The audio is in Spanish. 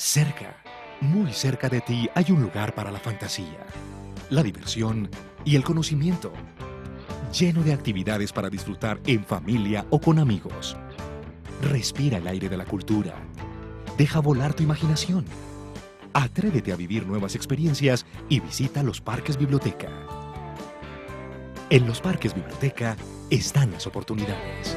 Cerca, muy cerca de ti hay un lugar para la fantasía, la diversión y el conocimiento, lleno de actividades para disfrutar en familia o con amigos. Respira el aire de la cultura. Deja volar tu imaginación. Atrévete a vivir nuevas experiencias y visita los parques biblioteca. En los parques biblioteca están las oportunidades.